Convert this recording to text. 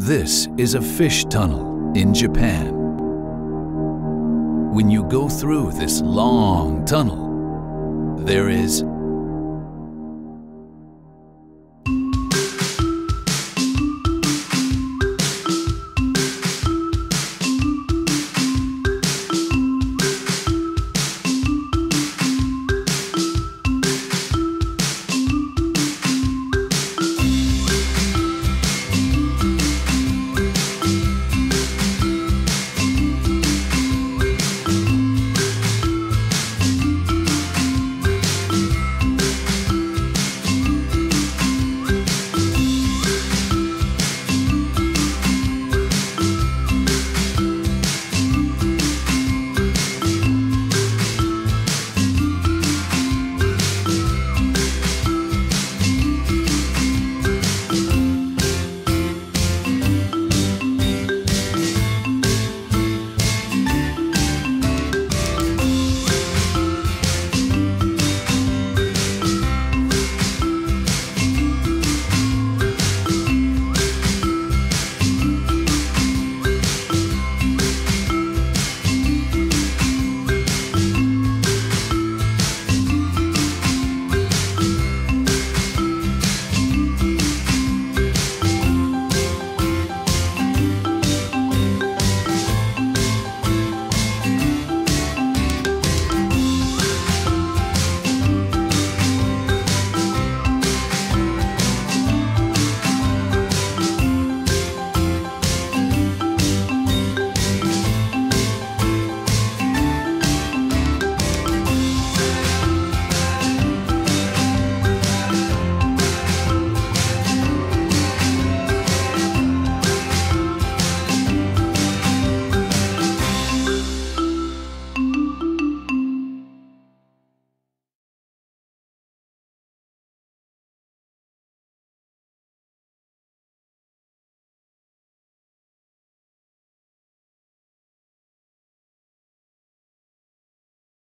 This is a fish tunnel in Japan. When you go through this long tunnel, there is